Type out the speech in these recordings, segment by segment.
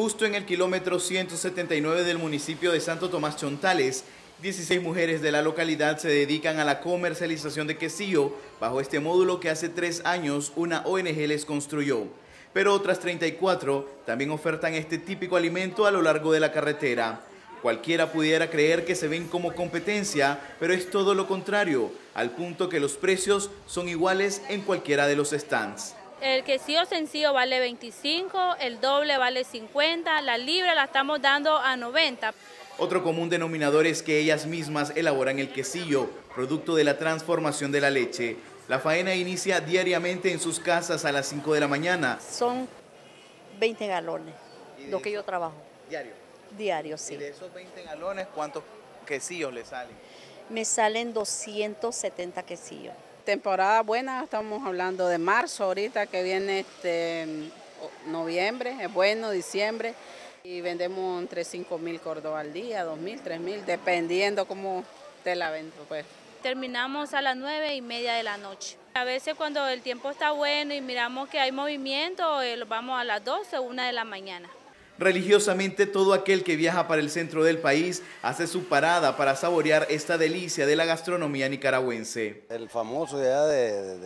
Justo en el kilómetro 179 del municipio de Santo Tomás Chontales, 16 mujeres de la localidad se dedican a la comercialización de quesillo bajo este módulo que hace tres años una ONG les construyó. Pero otras 34 también ofertan este típico alimento a lo largo de la carretera. Cualquiera pudiera creer que se ven como competencia, pero es todo lo contrario, al punto que los precios son iguales en cualquiera de los stands. El quesillo sencillo vale 25, el doble vale 50, la libre la estamos dando a 90. Otro común denominador es que ellas mismas elaboran el quesillo, producto de la transformación de la leche. La faena inicia diariamente en sus casas a las 5 de la mañana. Son 20 galones, lo que yo trabajo. ¿Diario? Diario, sí. ¿Y de esos 20 galones cuántos quesillos le salen? Me salen 270 quesillos temporada buena, estamos hablando de marzo ahorita que viene este noviembre, es bueno, diciembre, y vendemos entre 5 mil cordos al día, 2 mil, 3 mil, dependiendo cómo te la vendo. Pues. Terminamos a las 9 y media de la noche. A veces cuando el tiempo está bueno y miramos que hay movimiento, eh, vamos a las 12 o 1 de la mañana. Religiosamente todo aquel que viaja para el centro del país hace su parada para saborear esta delicia de la gastronomía nicaragüense. El famoso ya de,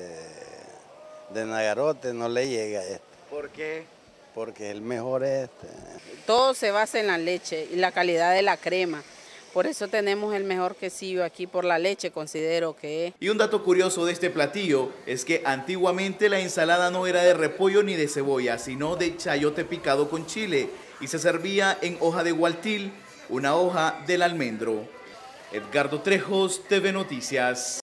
de, Nagarote no le llega a este. ¿Por qué? Porque el mejor este. Todo se basa en la leche y la calidad de la crema. Por eso tenemos el mejor quesillo aquí por la leche, considero que es. Y un dato curioso de este platillo es que antiguamente la ensalada no era de repollo ni de cebolla, sino de chayote picado con chile y se servía en hoja de gualtil, una hoja del almendro. Edgardo Trejos, TV Noticias.